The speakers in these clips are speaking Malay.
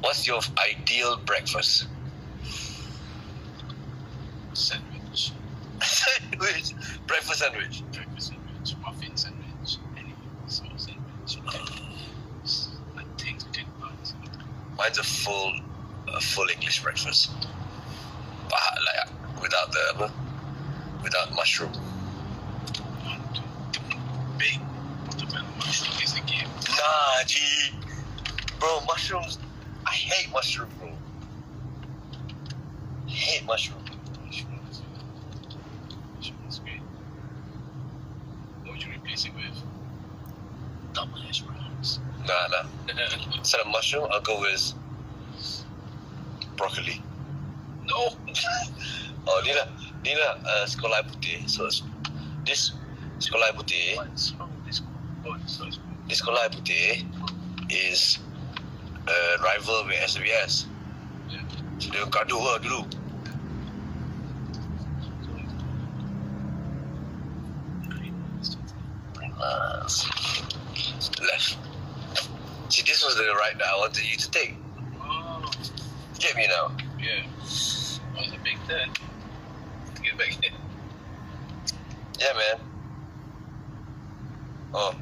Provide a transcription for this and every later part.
What's your ideal breakfast? Sandwich. sandwich. Breakfast sandwich. Breakfast sandwich. Muffin sandwich. Anything. Small sandwich. I think ten bucks. Mine's a full, a full English breakfast. But like without the without mushroom. One, two, three. Big portobello mushroom is the game. Nah, G. Bro, mushrooms. I hate mushroom, bro. Hate mushroom. Mushroom is Mushroom is great. What would you replace it with? Double hash browns. Nah, nah. Instead of mushroom, I'll go with broccoli. no! Oh, ni lah, ni lah uh, sekolah putih. So, this sekolah putih, What's wrong with this? Oh, sorry. this sekolah putih is a rival with SBS. Yeah. Dia gaduh lah dulu. Uh, left. See, this was the right that I wanted you to take. Oh, Get me now. yeah. That was a big turn. Get back in. Yeah, man. Oh.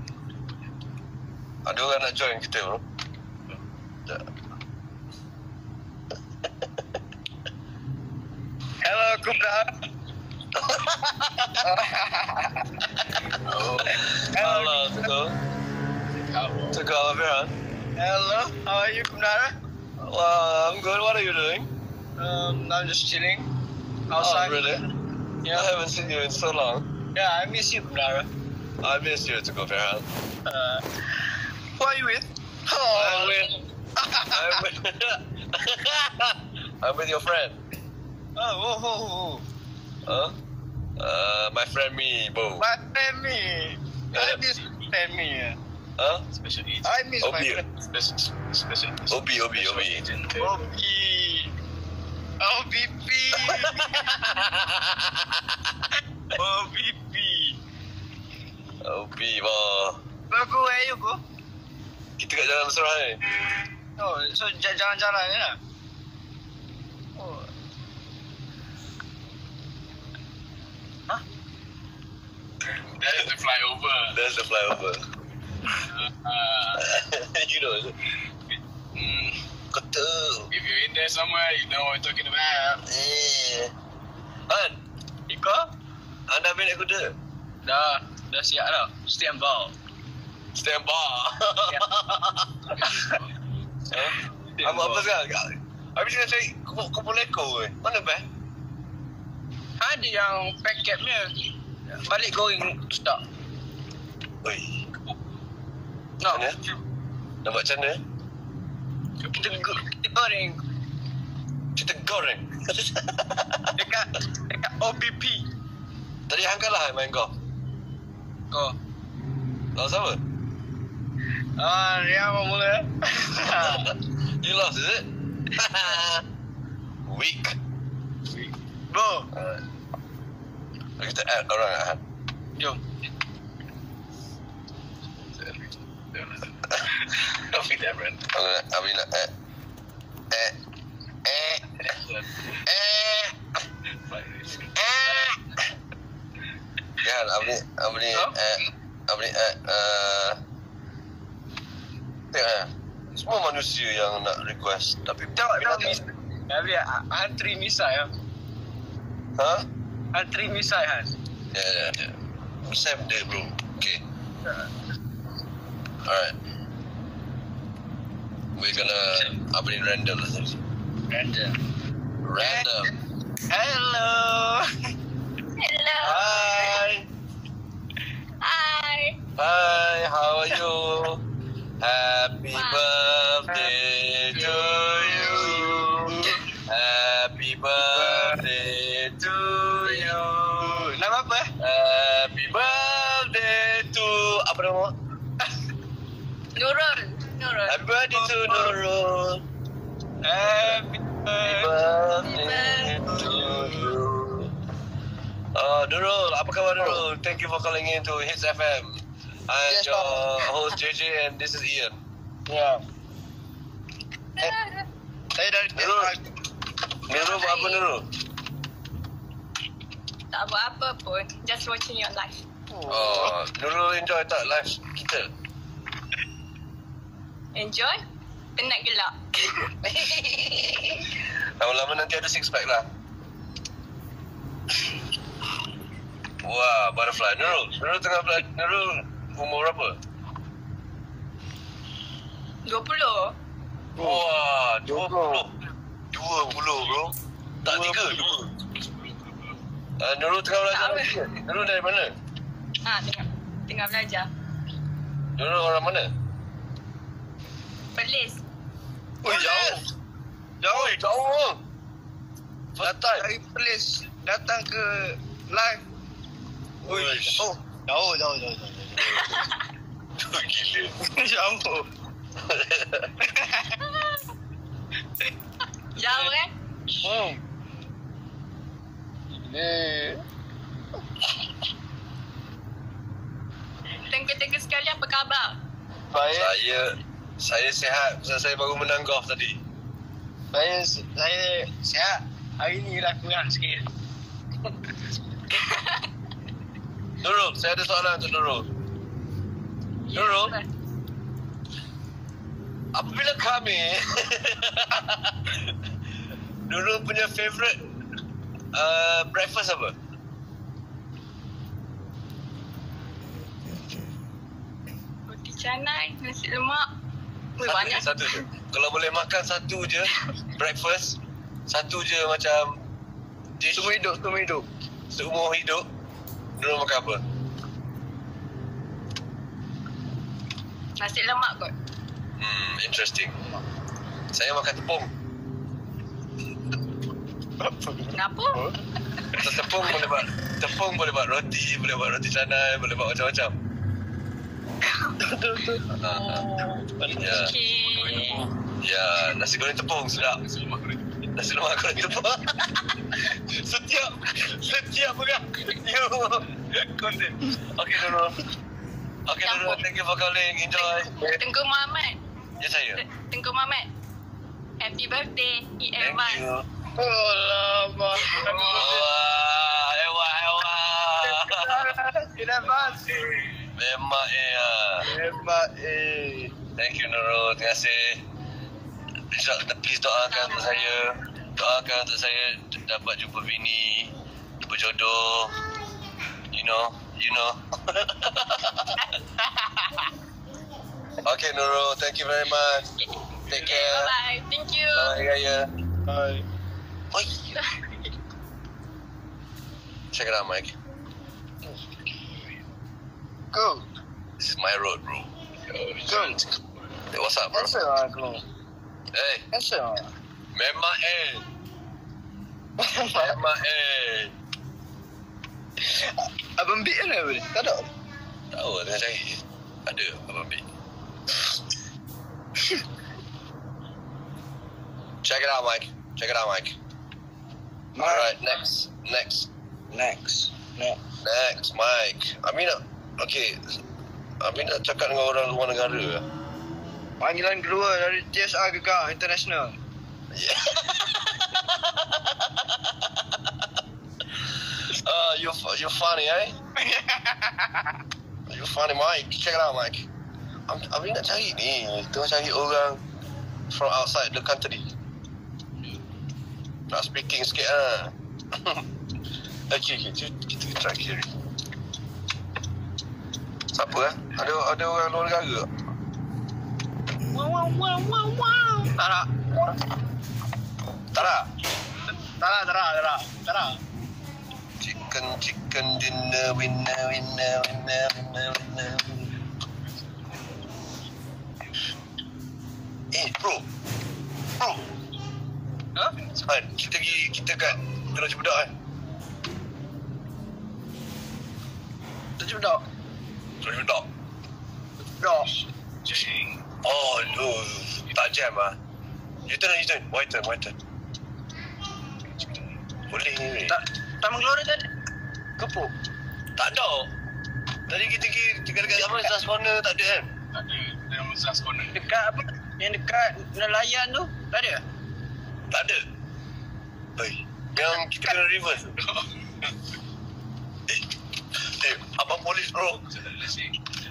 Orang nak join kita, bro. Hello. Oh, Hello, Tuko. how? Tuko Hello, how are you, Kumnara? Well, I'm good. What are you doing? Um, I'm just chilling Oh, outside. really? Yeah, I haven't seen you in so long. yeah, I miss you, Kumnara. I miss you, Tuko Farhan. Uh, who are you with? I'm Oh, with... I'm with... I'm with your friend. oh, oh, oh, oh. Huh? Uh, my friend me, Bo. my friend me. I miss my friend me. Huh? Special agent. I miss my Obi. friend. Special, special, Obi, Obi, special Obi. agent. Obi. OBP. OBP. Obi, boh. Bro, go where you go? Kita kat jalan Mesra ni. Oh, so jalan-jalan je lah. Oh. That is the flyover. There's the flyover. Uh, you know, is it? mm, Kota. if you're in there somewhere, you know what I'm talking about. Eh. Han, Iko? anda ambil naik kuda? Dah, dah siap dah. Stand by. Stand by. Ya. eh? Apa apa sekarang? Habis nak cari kumpul, kumpul leko ke? Mana bang? Ada yang paketnya balik goreng stop. Oi, No. Mana? nampak macam mana? Kita, kita goreng Kita goreng. dekat dekat OBP. Tadi hang kalah main golf. Kau. Lawan siapa? Ah, dia mau mula. You lost, is it? Weak. Bro, Uh, kita add orang lah. Jom. Don't be that. Aku nak, Abi nak add. Eh. Eh. Eh. Eh. Ya, Abi, Abi Huh? add. Abi add. Uh, tengok eh. Semua manusia yang nak request. Tapi Tengok, bila tengok. Mis- Tapi antri misai ya. Ha? Antri misai Han. Ya, ya, ya. Save dia bro. Okay. Alright. We're gonna apa ni random lah tadi. Random. Random. Hello. Hello. Hi. Hi. Hi, how are you? Happy birthday to you. Happy birthday to you. Nama apa? eh? Happy birthday to apa nama? Nurul. Nurul. Happy birthday to Nurul. Happy birthday to you. Uh, Nurul, apa khabar Nurul? Thank you for calling in to Hits FM. I'm Yes, your host JJ and this is Ian. Yeah. Ah, Nurul. Nurul buat apa Nurul? Tak buat apa pun. Just watching your live. Oh, Nurul enjoy tak live kita? Enjoy? Penat gelak. Lama-lama nanti ada six pack lah. Wah, butterfly. Nurul, Nurul tengah belajar. Nurul umur berapa? 20. Wah, 20. 20 bro. Tak tiga, dua. Uh, Nurul tengah belajar. Ke? Nurul dari mana? Ha, tengah, tengah belajar. Nurul orang mana? Perlis. Oh, jauh. Jauh. Oi, jauh. Time. Dari Perlis datang ke live. Ui, Uish. Jauh. Jauh, jauh, jauh, jauh. Gila. Jauh. Jauh eh? Hmm. Gila. Tengku-tengku sekali apa khabar? Baik. Saya saya sihat pasal saya baru menang golf tadi. Saya saya sihat. Hari ni lah kurang sikit. Nurul, saya ada soalan untuk Nurul. Nurul? Ya, Apabila kami Nurul punya favourite uh, breakfast apa? Roti canai, nasi lemak. Satu banyak. je, satu je. Kalau boleh makan satu je breakfast, satu je macam dish Semua hidup, semua hidup. seumur hidup, Nurul makan apa? Nasi lemak kot. Hmm, interesting. Saya makan tepung. Kenapa? Atas tepung boleh buat tepung boleh buat roti, boleh buat roti canai, boleh buat macam-macam. Ha, ha. Ya. Okay. Ya, nasi goreng tepung sedap. Nasi lemak. Nasi lemak goreng tepung. setiap setiap pegang. You konten. Okay, Nurul. Okay, Nurul. Thank you for calling. Enjoy. Tengku Muhammad. Ya, saya. Tengku Muhammad. Happy birthday. Eat Thank you. Oh, lama. Hewan. Tidak bas. Memang eh. Hebat eh. Thank you Nurul. Terima kasih. Insya- Please doakan untuk saya. Doakan untuk saya dapat jumpa bini, berjodoh. You know, you know. okay Nurul, thank you very much. Take Okay, care. bye-bye. Thank you. Bye Raya. Bye. Oi. Check it out, Mike. Go. This is my road, bro. Go. Hey, what's up, bro? Answer lah aku. Hey, Answer lah. memang eh. Memang eh. Abang Bik kan apa ni? Tak ada. Tahu tengah cari. Ada Abang Big. Check it out, Mike. Check it out, Mike. Alright, next. Next. Next. Next. Next, Mike. Ami nak... Okay. Ami nak cakap dengan orang luar negara. Panggilan kedua dari TSR Gegar International. Yeah. uh, you you funny, eh? you funny, Mike. Check it out, Mike. Am- Ami nak cari ni. Tengah cari orang from outside the country. Nak speaking sikit ah. okay, okay. Kita, kita try kiri. Siapa eh? Ada ada orang luar negara tak? Wow, wow, wow, wow, wow. Tak nak. Tak ada? Tak nak, tak nak, tak nak. Tak nak. Chicken, chicken dinner, winner, winner, winner, winner, winner. Eh, bro. Bro. Ha? Han, kita pergi, kita kat Jalan Cipudak kan? Tak cuba tak? Jalan Cipudak. Tak. Jing. Oh, no. Tak jam ah. U-turn, U-turn. White turn, white turn. Boleh ni. Tak. Tak menggelora tadi. Kepuk. Tak ada. Tadi kita pergi dekat-dekat apa, Zaz Corner tak ada kan? Tak ada. Dalam Zaz Corner. Dekat apa? Yang dekat nelayan tu. Tak ada? Tak ada. Hei, yang kita kena reverse tu. eh, eh, abang polis bro.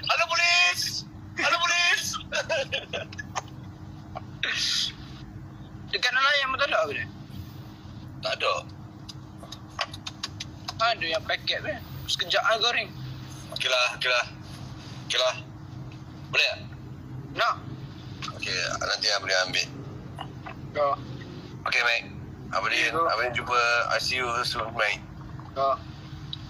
Ada polis! Ada polis! Dekat nelayan pun tak ada ke dia? tak ada. Ada yang paket tu. Sekejap lah goreng. Okey lah, okey lah. Okey lah. Boleh tak? Nak? Okey, nanti abang boleh ambil. Kau. Okey, mate. Abang ni, Go. abang ni jumpa. I see you soon, mate. Kau.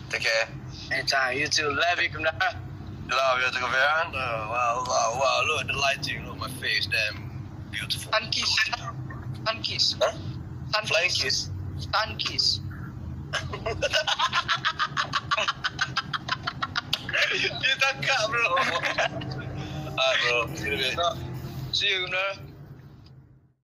Take care. Anytime. You too. Love you. Come down. Love you, take care. Oh, wow, wow, wow. Look at the lighting. Look at my face. Damn. Beautiful. Sun kiss. Sun kiss. Huh? Sun Flying kiss. Sun kiss. Dia tangkap, bro. ah, bro. See you in a bit. Kau. See you. Down.